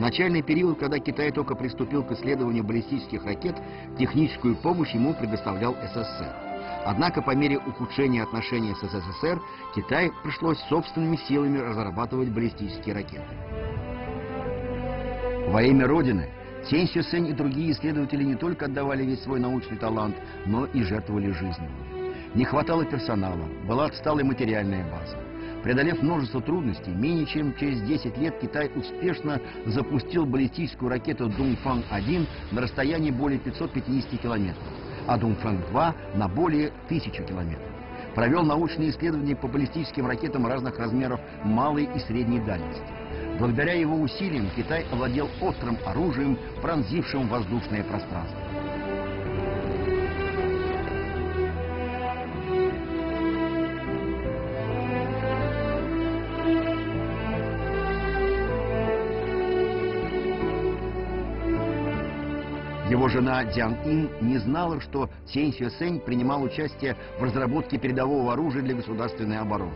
начальный период, когда Китай только приступил к исследованию баллистических ракет, техническую помощь ему предоставлял СССР. Однако по мере ухудшения отношений с СССР Китай пришлось собственными силами разрабатывать баллистические ракеты. Во имя Родины Сень Сюсень и другие исследователи не только отдавали весь свой научный талант, но и жертвовали жизнью. Не хватало персонала, была отсталая материальная база. Преодолев множество трудностей, менее чем через 10 лет Китай успешно запустил баллистическую ракету Дунфан-1 на расстоянии более 550 километров, а Дунфан-2 на более 1000 километров. Провел научные исследования по баллистическим ракетам разных размеров малой и средней дальности. Благодаря его усилиям Китай овладел острым оружием, пронзившим воздушное пространство. Его жена Дзян Ин не знала, что Сень Сюэсэнь принимал участие в разработке передового оружия для государственной обороны.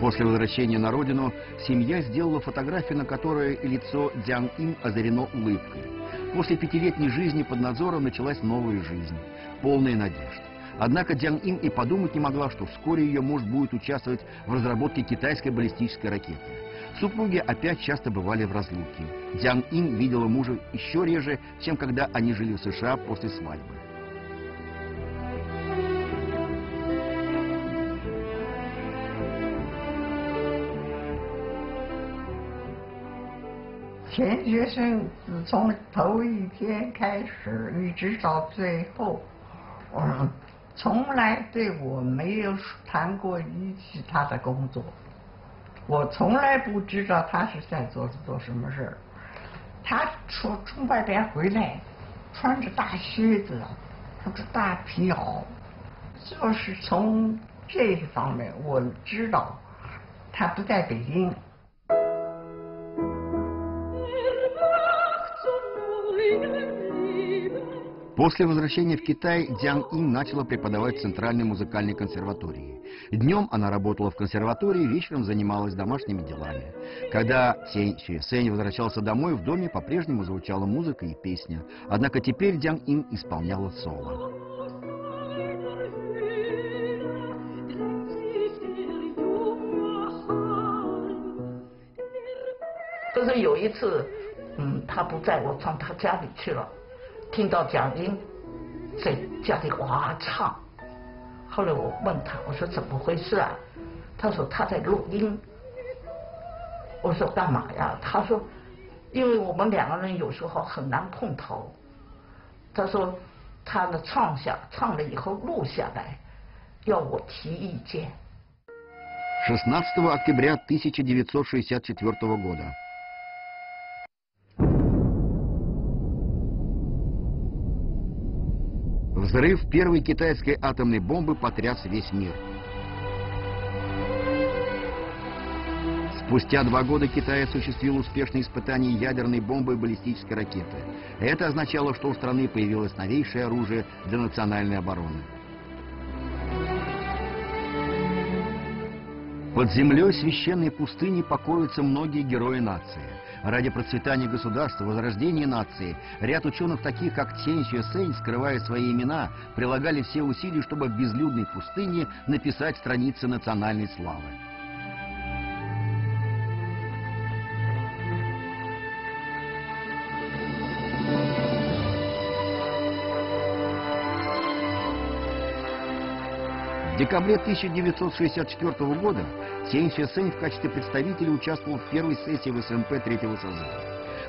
После возвращения на родину семья сделала фотографию, на которой лицо Дзян Ин озарено улыбкой. После пятилетней жизни под надзором началась новая жизнь, полная надежд. Однако Дзян Ин и подумать не могла, что вскоре ее муж будет участвовать в разработке китайской баллистической ракеты. Супруги опять часто бывали в разлуке. Дзян Ин видела мужа еще реже, чем когда они жили в США после свадьбы.钱学森从头一天开始一直到最后，嗯，从来对我没有谈过一句他的工作。 我从来不知道他是在做做什么事。他从从外边回来，穿着大靴子，穿着大皮袄，就是从这方面我知道他不在北京。После возвращения в Китай Дзян Ин начала преподавать в Центральной музыкальной консерватории. Днем она работала в консерватории, вечером занималась домашними делами. Когда Сень Сюэсэнь возвращался домой, в доме по-прежнему звучала музыка и песня. Однако теперь Дзян Ин исполняла соло. 就是有一次，嗯，他不在我上他家里去了， 听到蒋英在家里哇唱，后来我问他，我说怎么回事啊？他说他在录音。我说干嘛呀？他说，因为我们两个人有时候很难碰头。他说他的唱下唱了以后录下来，要我提意见。 16 октября 1964 года. Взрыв первой китайской атомной бомбы потряс весь мир. Спустя два года Китай осуществил успешные испытания ядерной бомбы и баллистической ракеты. Это означало, что у страны появилось новейшее оружие для национальной обороны. Под землей священной пустыни покоятся многие герои нации. Ради процветания государства, возрождения нации, ряд ученых, таких как Цень Сюэсэнь, скрывая свои имена, прилагали все усилия, чтобы в безлюдной пустыне написать страницы национальной славы. декабре 1964 года Сень Сюэсэнь в качестве представителя участвовал в первой сессии в СНП третьего созыва.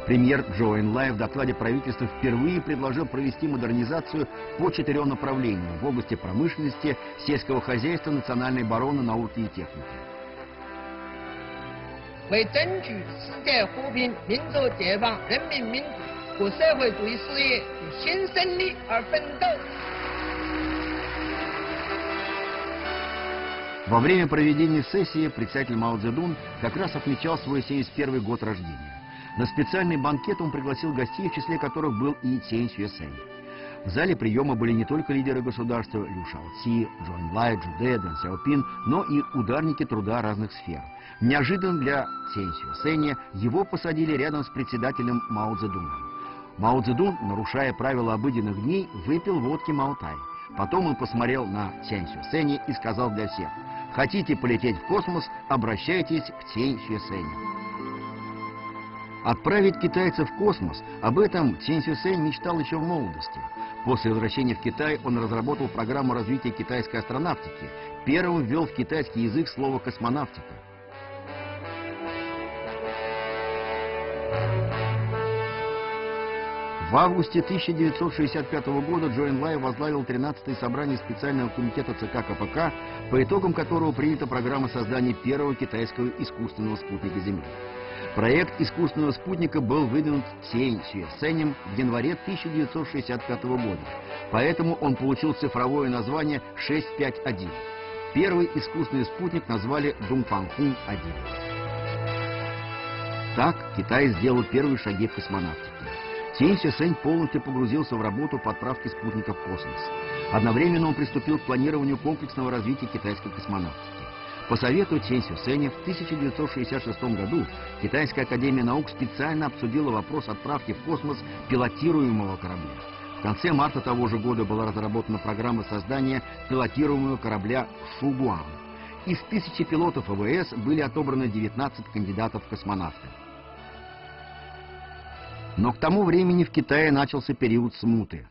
Премьер Джо Энлай в докладе правительства впервые предложил провести модернизацию по четырем направлениям в области промышленности, сельского хозяйства, национальной обороны, науки и техники. 为争取世界和平、民族解放、人民民主和社会主义事业的新胜利而奋斗。 Во время проведения сессии председатель Мао Цзэдун как раз отмечал свой 71 год рождения. На специальный банкет он пригласил гостей, в числе которых был и Цень Сюэсэнь. В зале приема были не только лидеры государства Лю Шаоци, Джон Лай, Джуде, Дэн Сяопин, но и ударники труда разных сфер. Неожиданно для Цзэн Сюэсэня его посадили рядом с председателем Мао Цзэдуном. Мао Цзэдун, нарушая правила обыденных дней, выпил водки Маутай. Потом он посмотрел на Цзэн Сюэсэня и сказал для всех, «Хотите полететь в космос, обращайтесь к Цзэн Сюэсэню». Отправить китайцев в космос, об этом Цзэн Сюсень мечтал еще в молодости. После возвращения в Китай он разработал программу развития китайской астронавтики. Первым ввел в китайский язык слово «космонавтика». В августе 1965 года Джоэн Лай возглавил 13-е собрание специального комитета ЦК КПК, по итогам которого принята программа создания первого китайского искусственного спутника Земли. Проект искусственного спутника был выдвинут Сень Сенем в январе 1965 года, поэтому он получил цифровое название 651. Первый искусственный спутник назвали Дунфанхун-1. Так Китай сделал первые шаги в космонавтике. Сень Сень полностью погрузился в работу по отправке спутников в космос. Одновременно он приступил к планированию комплексного развития китайской космонавтики. По совету Чен Сюсеня в 1966 году Китайская академия наук специально обсудила вопрос отправки в космос пилотируемого корабля. В конце марта того же года была разработана программа создания пилотируемого корабля «Шугуан». Из тысячи пилотов ВВС были отобраны 19 кандидатов в космонавты. Но к тому времени в Китае начался период смуты.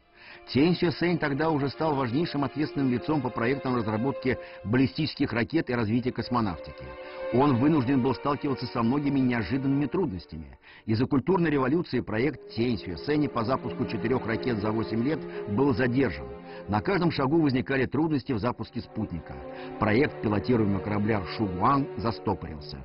Тень Сюсень тогда уже стал важнейшим ответственным лицом по проектам разработки баллистических ракет и развития космонавтики. Он вынужден был сталкиваться со многими неожиданными трудностями. Из-за культурной революции проект Тень Сюсени по запуску четырех ракет за 8 лет был задержан. На каждом шагу возникали трудности в запуске спутника. Проект пилотируемого корабля Шугуан застопорился.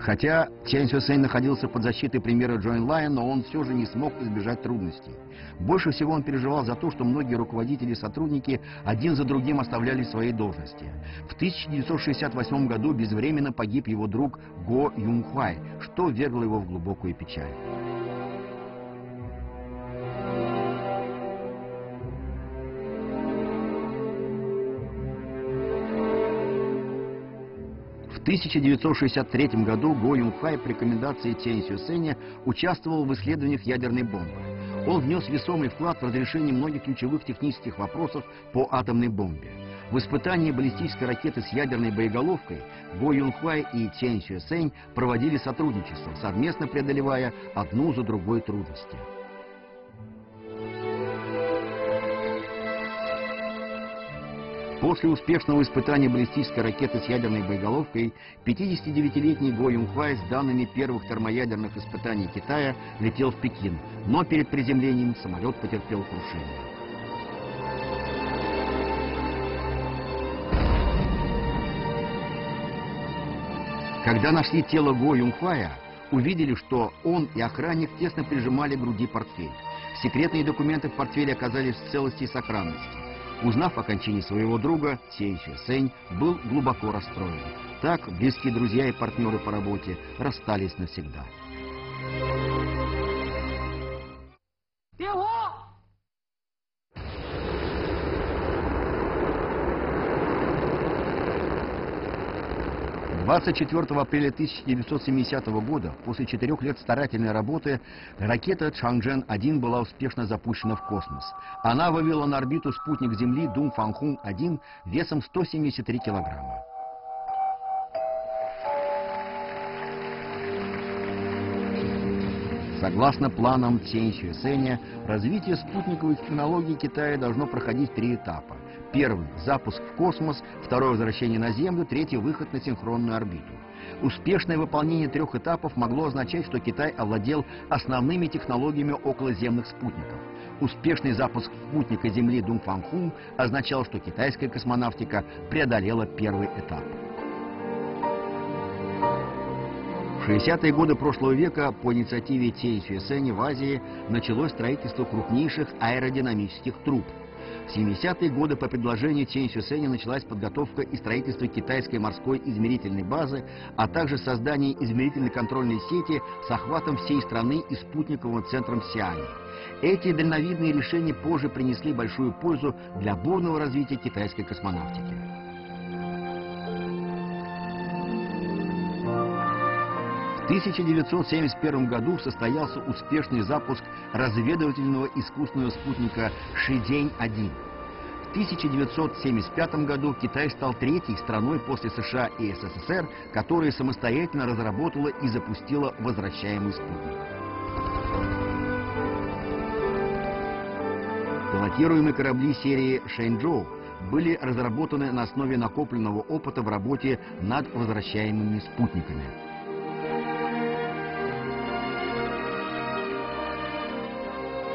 Хотя Чен Сюсейн находился под защитой премьера Лайен, но он все же не смог избежать трудностей. Больше всего он переживал за то, что многие руководители и сотрудники один за другим оставляли свои должности. В 1968 году безвременно погиб его друг Го Юнхуай, что ввергло его в глубокую печаль. В 1963 году Го Юнхай по рекомендации Чен Сюсеня участвовал в исследованиях ядерной бомбы. Он внес весомый вклад в разрешение многих ключевых технических вопросов по атомной бомбе. В испытании баллистической ракеты с ядерной боеголовкой Го Юнхай и Чен Сюсень проводили сотрудничество, совместно преодолевая одну за другой трудности. После успешного испытания баллистической ракеты с ядерной боеголовкой 59-летний Го Юнхвай с данными первых термоядерных испытаний Китая летел в Пекин, но перед приземлением самолет потерпел крушение. Когда нашли тело Го Юнхвая, увидели, что он и охранник тесно прижимали к груди портфель. Секретные документы в портфеле оказались в целости и сохранности. Узнав о кончине своего друга, Сень Сень был глубоко расстроен. Так близкие друзья и партнеры по работе расстались навсегда. 24 апреля 1970 года, после четырех лет старательной работы, ракета Чанчжэн-1 была успешно запущена в космос. Она вывела на орбиту спутник Земли Дунфанхун-1 весом 173 килограмма. Согласно планам Цень Сюэсэня, развитие спутниковой технологии Китая должно проходить три этапа. Первый – запуск в космос, второе – возвращение на Землю, третий – выход на синхронную орбиту. Успешное выполнение трех этапов могло означать, что Китай овладел основными технологиями околоземных спутников. Успешный запуск спутника Земли Дунфанхун означал, что китайская космонавтика преодолела первый этап. В 60-е годы прошлого века по инициативе Тей Сюэсэня в Азии началось строительство крупнейших аэродинамических труб – в 70-е годы по предложению Чен Сюсеня началась подготовка и строительство китайской морской измерительной базы, а также создание измерительной контрольной сети с охватом всей страны и спутниковым центром Сиани. Эти дальновидные решения позже принесли большую пользу для бурного развития китайской космонавтики. 1971 году состоялся успешный запуск разведывательного искусственного спутника Шидень-1. В 1975 году Китай стал третьей страной после США и СССР, которая самостоятельно разработала и запустила возвращаемый спутник. Пилотируемые корабли серии «Шэньчжоу» были разработаны на основе накопленного опыта в работе над возвращаемыми спутниками.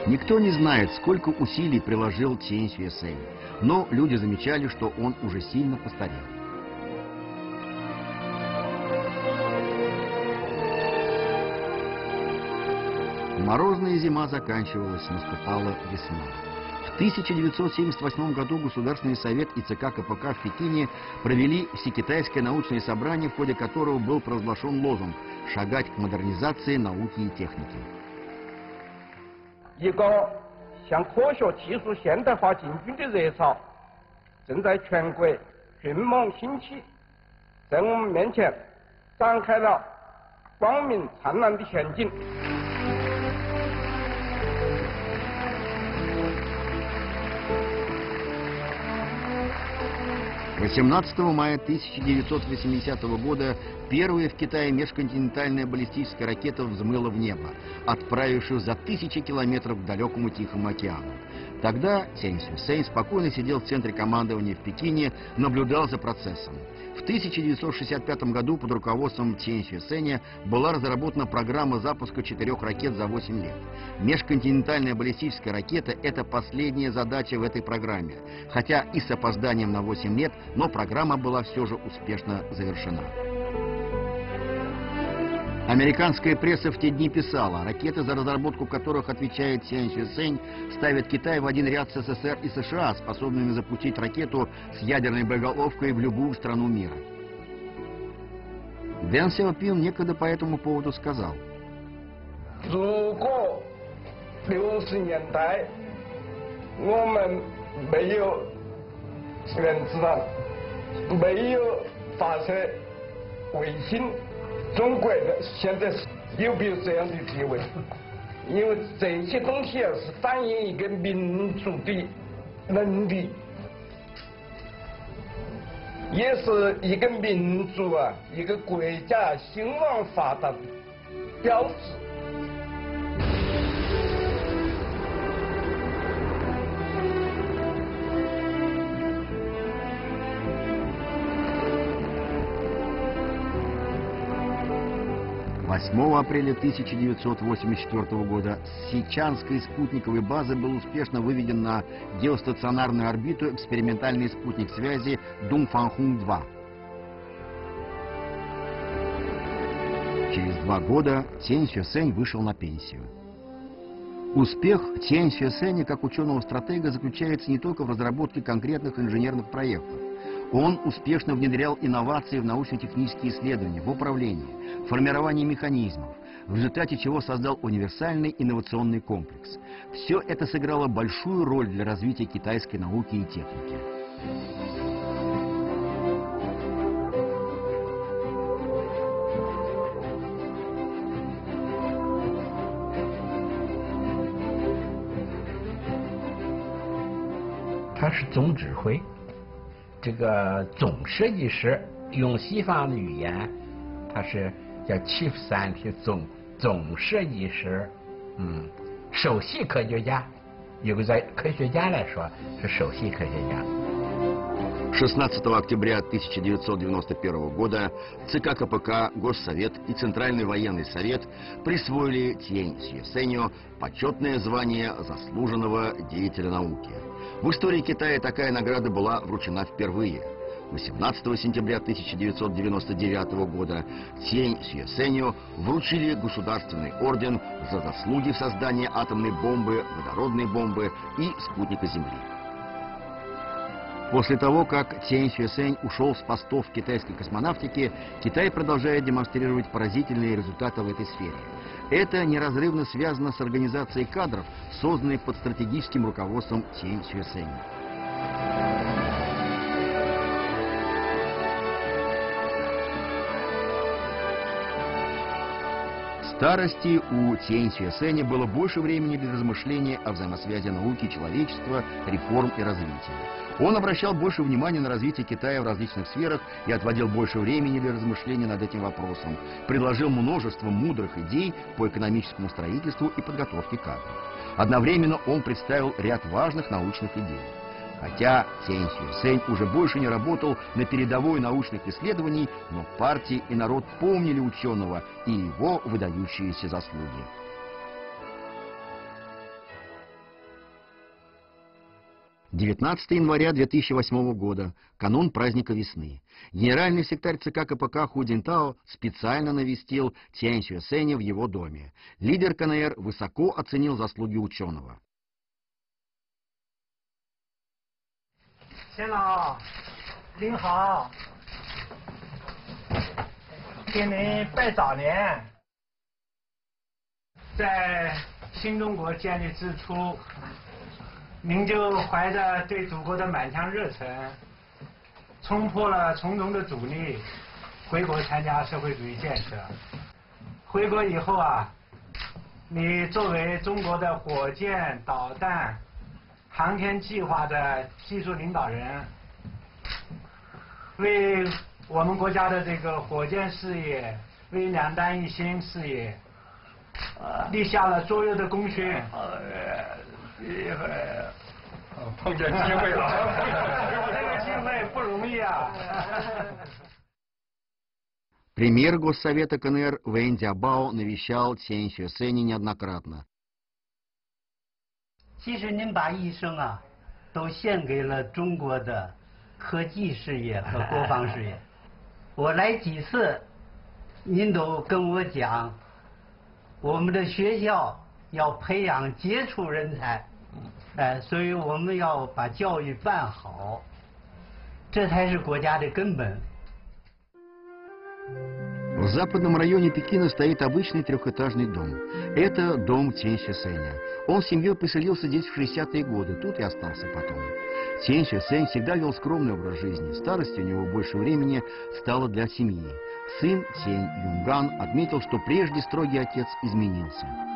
Никто не знает, сколько усилий приложил Чейн Сюэсэй, но люди замечали, что он уже сильно постарел. Морозная зима заканчивалась, наступала весна. В 1978 году Государственный совет и ЦК КПК в Пекине провели всекитайское научное собрание, в ходе которого был провозглашен лозунг «Шагать к модернизации науки и техники». 一个向科学技术现代化进军的热潮正在全国迅猛兴起，在我们面前展开了光明灿烂的前景。18 мая 1980 года первая в Китае межконтинентальная баллистическая ракета взмыла в небо, отправившись за тысячи километров к далекому Тихому океану. Тогда Сень Сюсейн спокойно сидел в центре командования в Пекине, наблюдал за процессом. В 1965 году под руководством Чен Сюсеня была разработана программа запуска четырех ракет за 8 лет. Межконтинентальная баллистическая ракета – это последняя задача в этой программе. Хотя и с опозданием на 8 лет, но программа была все же успешно завершена. Американская пресса в те дни писала, ракеты, за разработку которых отвечает Сянь Сюсень, ставят Китай в один ряд с СССР и США, способными запустить ракету с ядерной боеголовкой в любую страну мира. Дэн Сяопин некогда по этому поводу сказал. 如中国的现在是有没有这样的地位？因为这些东西啊，是反映一个民族的能力，也是一个民族啊，一个国家兴旺发达的标志。8 апреля 1984 года с Сичанской спутниковой базы был успешно выведен на геостационарную орбиту экспериментальный спутник связи Дунфанхун-2. Через два года Тень Сюсень вышел на пенсию. Успех Тень Сюсеня как ученого-стратега заключается не только в разработке конкретных инженерных проектов. Он успешно внедрял инновации в научно-технические исследования, в управление, формирование механизмов, в результате чего создал универсальный инновационный комплекс. Все это сыграло большую роль для развития китайской науки и техники. Он 这个总设计师用西方的语言，他是叫 chief scientist 总总设计师，嗯，首席科学家，有个在科学家来说是首席科学家。 16 октября 1991 года ЦК КПК, Госсовет и Центральный военный совет присвоили Тень Сьесеню почетное звание заслуженного деятеля науки. В истории Китая такая награда была вручена впервые. 18 сентября 1999 года Тень Сьесеню вручили Государственный орден за заслуги в создании атомной бомбы, водородной бомбы и спутника Земли. После того, как Тянь Сюэсэнь ушел с постов китайской космонавтики, Китай продолжает демонстрировать поразительные результаты в этой сфере. Это неразрывно связано с организацией кадров, созданной под стратегическим руководством Тянь Сюэсэня. Старости у Тень Сюэсэня было больше времени для размышления о взаимосвязи науки человечества, реформ и развития. Он обращал больше внимания на развитие Китая в различных сферах и отводил больше времени для размышления над этим вопросом. Предложил множество мудрых идей по экономическому строительству и подготовке кадров. Одновременно он представил ряд важных научных идей. Хотя Цень Сюсень уже больше не работал на передовой научных исследований, но партии и народ помнили ученого и его выдающиеся заслуги. 19 января 2008 года, канун праздника весны. Генеральный секретарь ЦК КПК Ху Цзиньтао специально навестил Тянь Сюэсэня в его доме. Лидер КНР высоко оценил заслуги ученого. 钱老，您好，给您拜早年。在新中国建立之初。您就怀着对祖国的满腔热忱，冲破了重重的阻力，回国参加社会主义建设。回国以后啊，你作为中国的火箭、导弹、航天计划的技术领导人，为我们国家的这个火箭事业、为两弹一星事业，立下了卓越的功勋。机会，碰见机会了，这个机会不容易啊。Премьер Госсовета КНР Вэнь Дябао навещал Цянь Сюэсэня неоднократно. 其实您把一生啊，都献给了中国的科技事业和国防事业。我来几次，您都跟我讲，我们的学校要培养杰出人才，哎，所以我们要把教育办好，这才是国家的根本。В западном районе Пекина стоит обычный трехэтажный дом. Это дом Тенща Сэня. Он с семьей поселился здесь в 60-е годы, тут и остался потом. Тенща Сэнь всегда вел скромный образ жизни. Старость у него больше времени стала для семьи. Сын Тень Юнган отметил, что прежде строгий отец изменился. “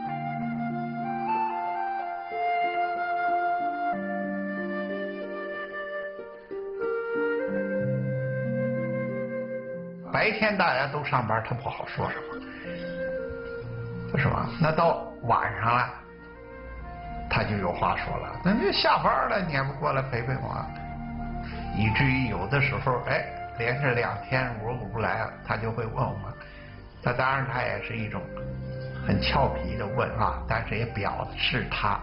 白天大家都上班，他不好说什么，是吧？那到晚上了，他就有话说了。那就下班了，你还不过来陪陪我？以至于有的时候，哎，连着两天我不来，他就会问我。他当然，他也是一种很俏皮的问啊，但是也表示他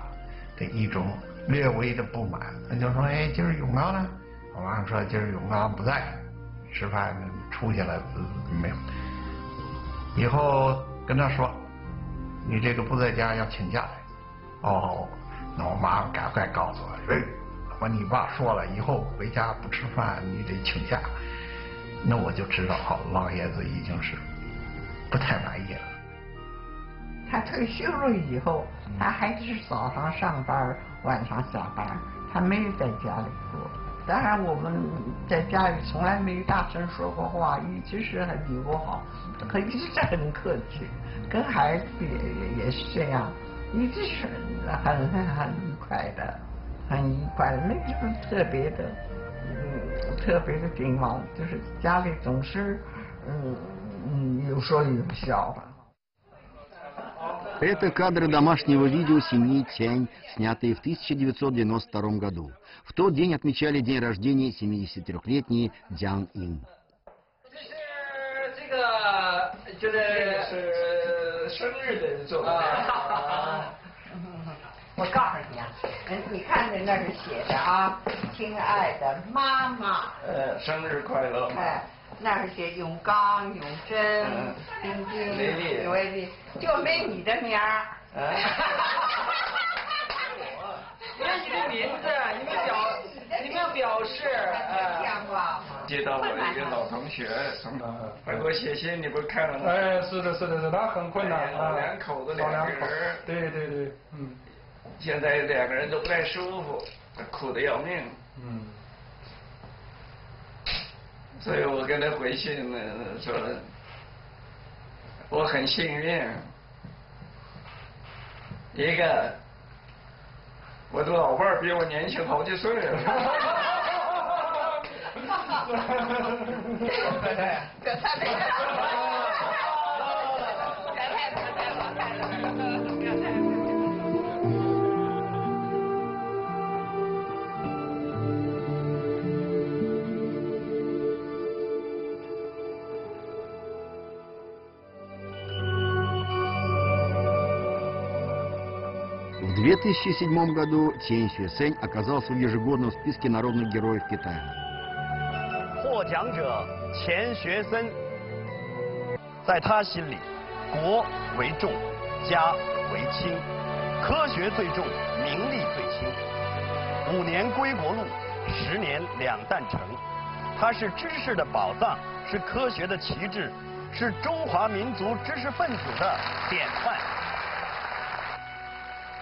的一种略微的不满。他就说：“哎，今儿永刚呢？”我妈说：“今儿永刚不在，吃饭出去了，没有。”以后跟他说：“你这个不在家要请假。”哦，那我妈赶快告诉我：“哎，我你爸说了，以后回家不吃饭，你得请假。”那我就知道，好，老爷子已经是。不太满意了。他退休了以后，他还是早上上班，晚上下班，他没有在家里过。当然，我们在家里从来没大声说过话，一直是很友好，很一直很客气，跟孩子也也是这样，一直是很很很愉快的，很愉快的，没什么特别的，嗯，特别的地方，就是家里总是，嗯。嗯，有说有笑吧。Это кадры домашнего видео семьи Тянь, снятые в 1992 году. В тот день отмечали день рождения 73-летней Дзян Ин. 这 那是写永刚、永贞、冰冰、刘伟丽，就没你的名儿。哈哈哈哈哈！没有你的名字，你们表，你们表示，哎。接到我一个老同学，还给我写信，你不是看了吗？哎，是的，是的，是，他很困难啊，两口子两口人，对对对，嗯。现在两个人都不太舒服，苦得要命。嗯。所以我跟他回信呢，说我很幸运，一个我的老伴儿比我年轻好几岁了。可他这个。2007 году Тянь Сюэсэнь оказался в ежегодном списке народных героев Китая. 获奖者钱学森，在他心里，国为重，家为轻，科学最重，名利最轻。五年归国路，十年两弹成。他是知识的宝藏，是科学的旗帜，是中华民族知识分子的典范。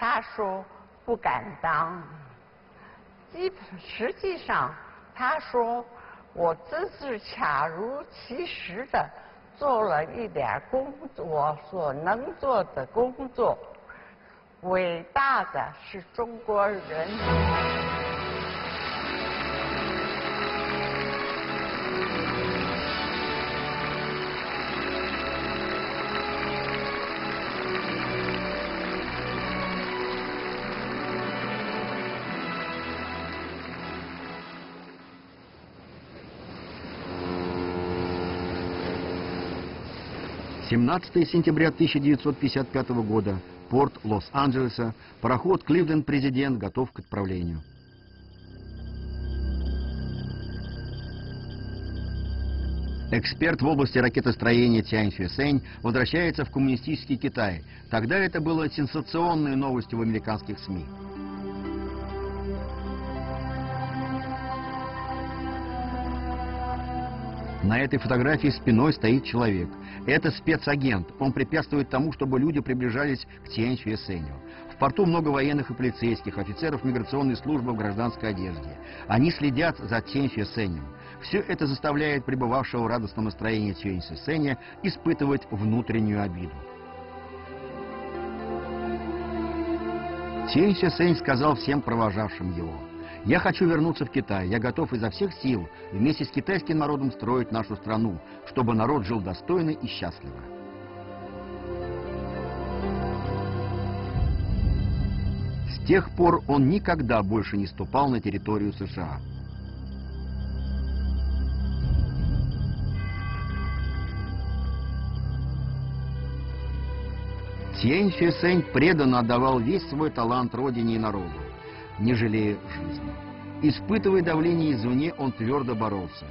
他说不敢当。基本实际上，他说我只是恰如其时的做了一点工作，我所能做的工作。伟大的是中国人。17 сентября 1955 года, порт Лос-Анджелеса, пароход Кливленд-Президент готов к отправлению. Эксперт в области ракетостроения Тянь Сюэсэнь возвращается в коммунистический Китай. Тогда это было сенсационной новостью в американских СМИ. На этой фотографии спиной стоит человек. Это спецагент. Он препятствует тому, чтобы люди приближались к Тянь Сюэсэню. В порту много военных и полицейских, офицеров миграционной службы в гражданской одежде. Они следят за Тянь Сюэсэнем. Все это заставляет пребывавшего в радостном настроении Тянь Сюэсэня испытывать внутреннюю обиду. Тянь Сюэсэнь сказал всем провожавшим его – я хочу вернуться в Китай. Я готов изо всех сил вместе с китайским народом строить нашу страну, чтобы народ жил достойно и счастливо. С тех пор он никогда больше не ступал на территорию США. Тень Сюэсэнь преданно отдавал весь свой талант родине и народу не жалея жизни. Испытывая давление извне, он твердо боролся.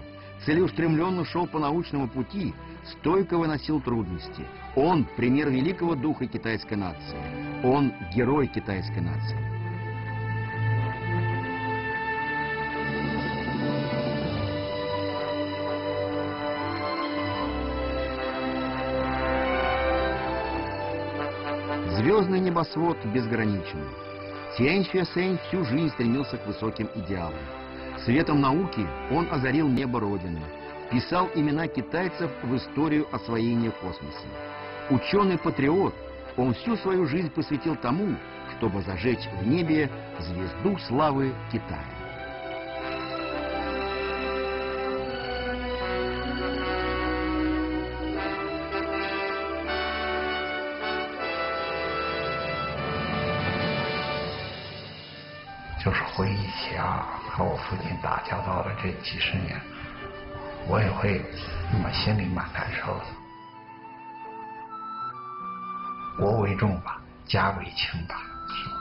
Целеустремленно шел по научному пути, стойко выносил трудности. Он – пример великого духа китайской нации. Он – герой китайской нации. Звездный небосвод безграничен. Тянь Сень всю жизнь стремился к высоким идеалам. Светом науки он озарил небо Родины, писал имена китайцев в историю освоения космоса. Ученый-патриот, он всю свою жизнь посвятил тому, чтобы зажечь в небе звезду славы Китая. 就是回忆起啊，和我父亲打交道的这几十年，我也会那么心里蛮难受的。国为重吧，家为轻吧，是吧？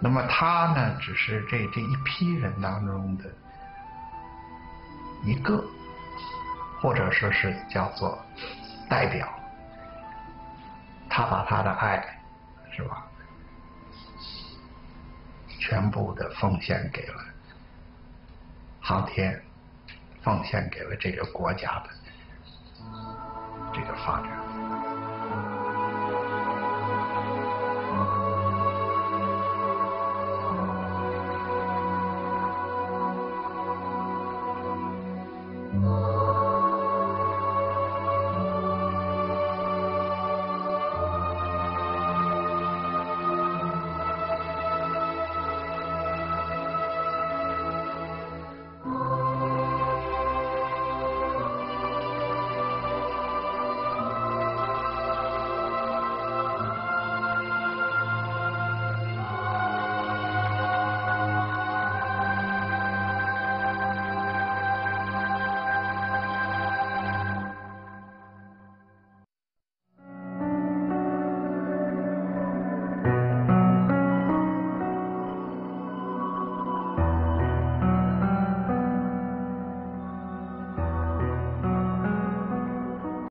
那么他呢，只是这这一批人当中的一个，或者说是叫做代表。他把他的爱，全部的奉献给了航天，奉献给了这个国家的这个发展。